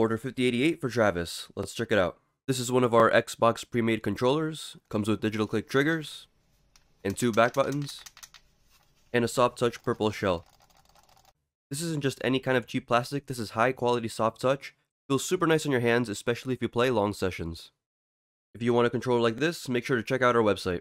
Order 5088 for Travis. Let's check it out. This is one of our Xbox pre-made controllers. Comes with digital click triggers, and two back buttons, and a soft touch purple shell. This isn't just any kind of cheap plastic, this is high quality soft touch. Feels super nice on your hands, especially if you play long sessions. If you want a controller like this, make sure to check out our website.